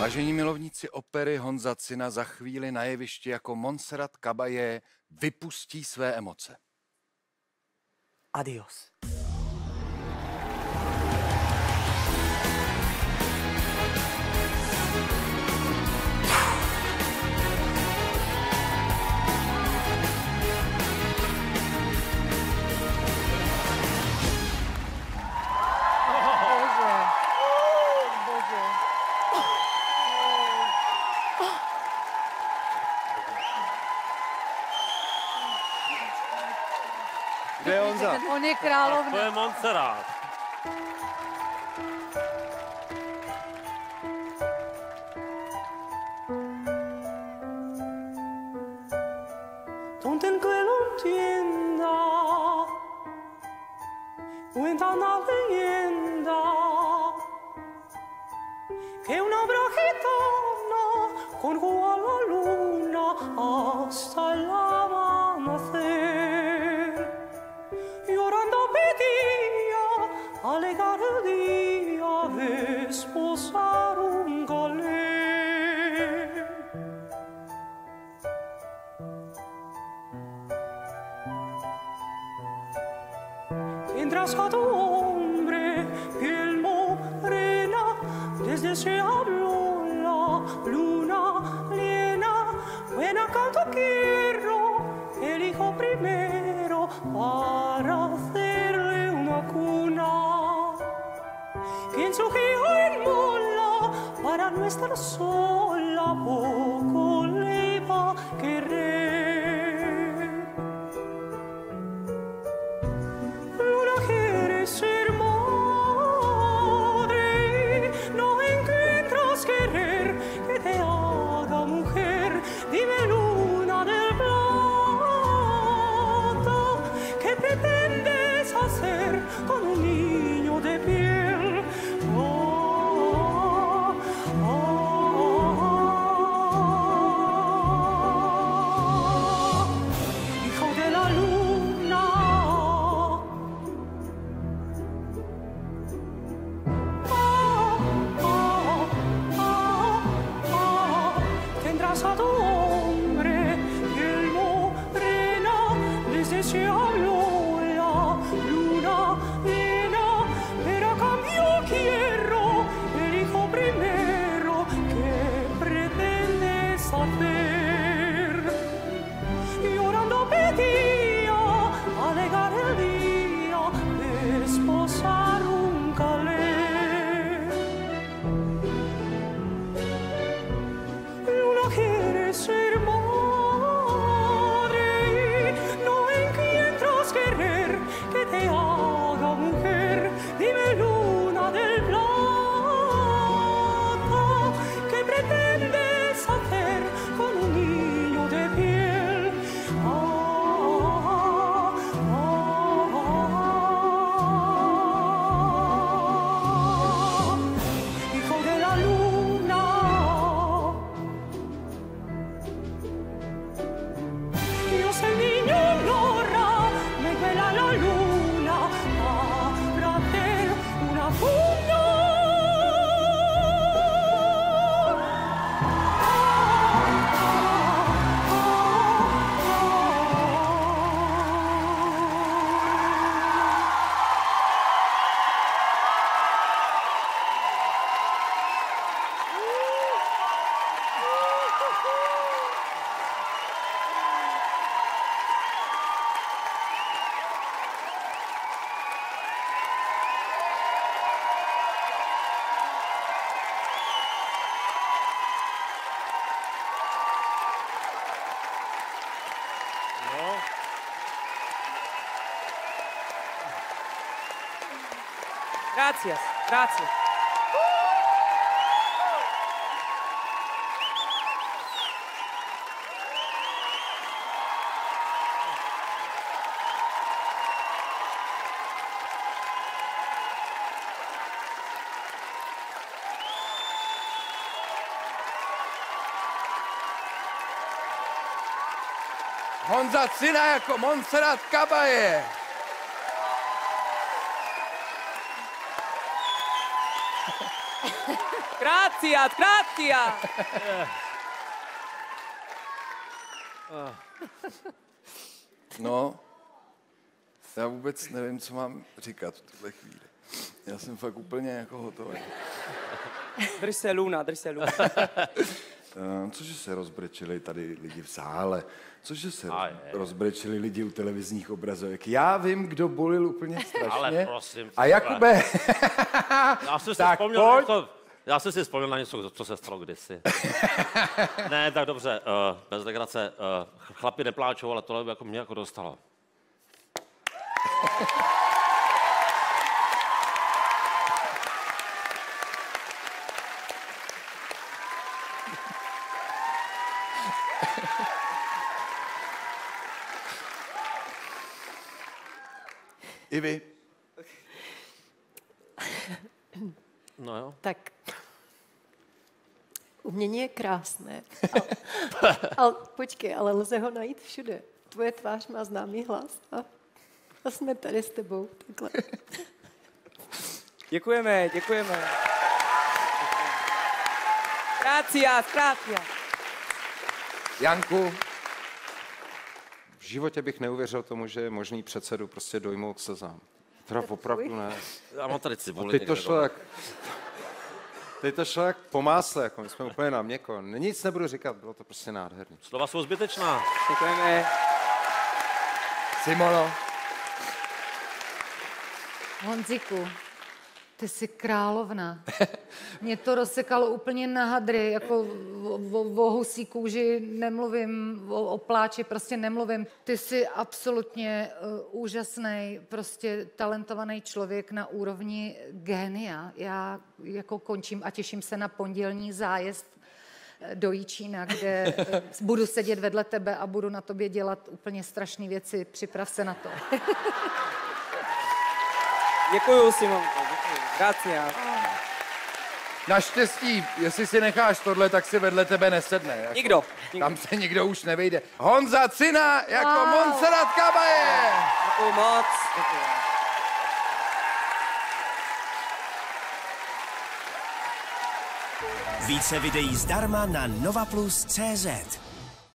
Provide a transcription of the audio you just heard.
Vážení milovníci opery Honza Cina za chvíli na jevišti jako Montserrat Caballé vypustí své emoce. Adios. ten on je královna. Que lo entienda, cuenta una leyenda que un hombre gitano con Tendrás a tu hombre piel morena, desde se habló la luna llena. Buena canto quiero, el hijo primero, para hacerle una cuna. Quien su hijo inmola para no estar sola, poco Chúa Gracias, gracias. Honza Cina jako Montserrat Caballé. Gracias, gracias. No, já vůbec nevím, co mám říkat v tuhle chvíli. Já jsem fakt úplně jako hotový. Drž se, Luna, drž se, Luna. Uh, cože se rozbrečeli tady lidi v sále, cože se A roz, je. rozbrečeli lidi u televizních obrazovek. Já vím, kdo bolil úplně strašně. Ale prosím, A Jakube, Já jsem si Tak vzpomněl pojď. já jsem si vzpomněl na něco, co se stalo kdysi. ne, tak dobře, uh, bez legrace. Uh, chlapi nepláčou, ale tohle by jako mě jako dostalo. I vy. No jo. Tak umění je krásné. Ale, ale počkej, ale lze ho najít všude. Tvoje tvář má známý hlas a, a jsme tady s tebou. Takhle. Děkujeme, děkujeme. Gracias, gracias. Janku, v životě bych neuvěřil tomu, že je možný předsedu prostě dojmout sezám. Teda opravdu ne. Já mám tady cibuli. Teď to šlo jak... Teď to šlo jak po másle, jako my jsme úplně na měko. Nic nebudu říkat, bylo to prostě nádherný. Slova jsou zbytečná. Děkujeme. Simono, Honziku, ty jsi královna. Mě to rozsekalo úplně na hadry, jako o, o, o husí kůži nemluvím, o, o pláči prostě nemluvím. Ty jsi absolutně uh, úžasný, prostě talentovaný člověk na úrovni génia. Já jako končím a těším se na pondělní zájezd eh, do Jíčína, kde eh, budu sedět vedle tebe a budu na tobě dělat úplně strašné věci. Připrav se na to. Děkuju, Simonko. Gracias. naštěstí, jestli si necháš tohle, tak si vedle tebe nesedne. Jako, Nikdo. Nikdo. Tam se nikdo už nevejde. Honza Cina jako Wow. Montserrat Kabaje. Děkuju moc. Děkuju. Více videí zdarma na novaplus.cz.